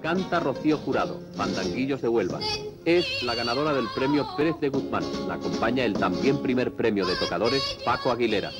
Canta Rocío Jurado, Fandanguillos de Huelva. Es la ganadora del premio Pérez de Guzmán. La acompaña el también primer premio de tocadores, Paco Aguilera.